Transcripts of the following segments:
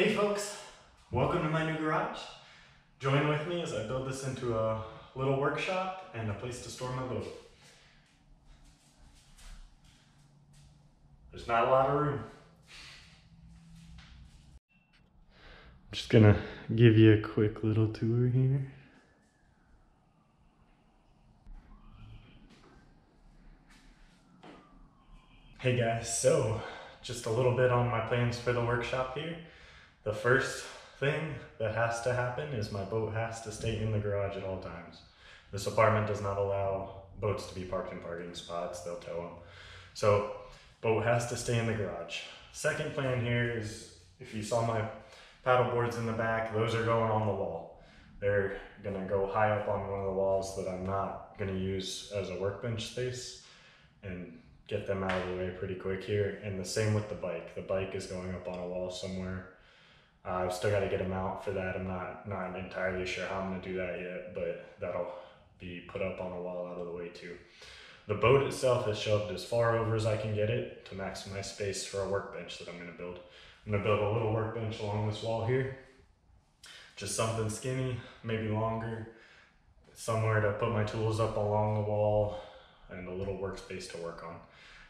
Hey folks, welcome to my new garage. Join with me as I build this into a little workshop and a place to store my boat. There's not a lot of room. I'm just gonna give you a quick little tour here. Hey guys, so just a little bit on my plans for the workshop here. The first thing that has to happen is my boat has to stay in the garage at all times. This apartment does not allow boats to be parked in parking spots, they'll tow them. So boat has to stay in the garage. Second plan here is, if you saw my paddle boards in the back, those are going on the wall. They're gonna go high up on one of the walls that I'm not gonna use as a workbench space and get them out of the way pretty quick here. And the same with the bike. The bike is going up on a wall somewhere. Uh, I've still got to get a mount for that. I'm not not entirely sure how I'm gonna do that yet, but that'll be put up on a wall out of the way too. The boat itself is shoved as far over as I can get it to maximize space for a workbench that I'm gonna build. I'm gonna build a little workbench along this wall here. Just something skinny, maybe longer, somewhere to put my tools up along the wall and a little workspace to work on.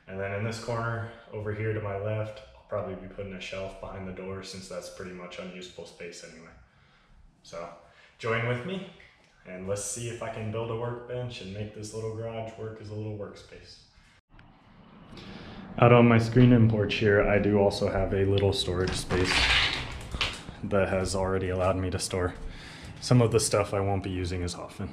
And then in this corner over here to my left, probably be putting a shelf behind the door since that's pretty much unusable space anyway. So join with me and let's see if I can build a workbench and make this little garage work as a little workspace. Out on my screen and porch here, I do also have a little storage space that has already allowed me to store some of the stuff I won't be using as often.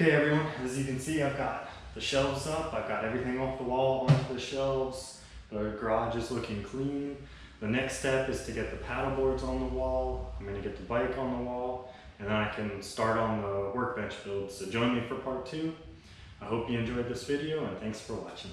Okay everyone, as you can see I've got the shelves up, I've got everything off the wall onto the shelves, the garage is looking clean. The next step is to get the paddle boards on the wall, I'm gonna get the bike on the wall, and then I can start on the workbench build. So join me for part two. I hope you enjoyed this video and thanks for watching.